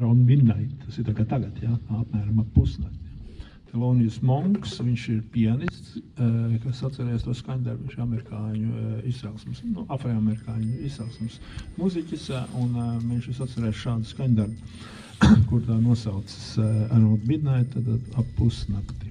Around midnight, tas ir tagad, tagad ja, apmēram ap pusnakti. Thelonious Monks, viņš ir pianists, eh, kas atcerēs to skaņdarbu, viņš ir amerikāņu eh, izcelsmes, nu, afroamerikāņu izcelsmes muziķis, eh, un eh, viņš ir atcerējis šādu skaņdarbu, kur tā nosaucas eh, Around Midnight, tad ap pusnakti.